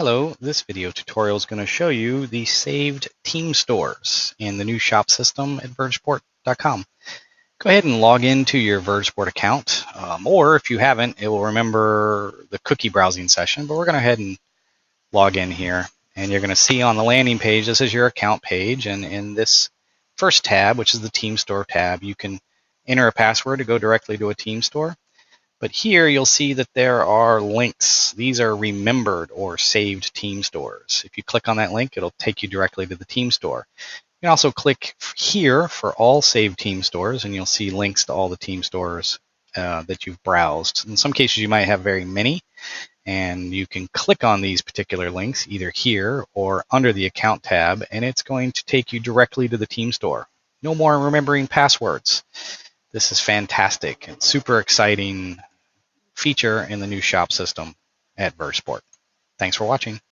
Hello, this video tutorial is going to show you the saved team stores in the new shop system at vergesport.com. Go ahead and log into your VergeSport account, um, or if you haven't, it will remember the cookie browsing session, but we're going to head and log in here. And you're going to see on the landing page, this is your account page, and in this first tab, which is the team store tab, you can enter a password to go directly to a team store. But here you'll see that there are links. These are remembered or saved team stores. If you click on that link, it'll take you directly to the team store. You can also click here for all saved team stores, and you'll see links to all the team stores uh, that you've browsed. In some cases, you might have very many, and you can click on these particular links either here or under the account tab, and it's going to take you directly to the team store. No more remembering passwords. This is fantastic and super exciting feature in the new shop system at VergeSport. Thanks for watching.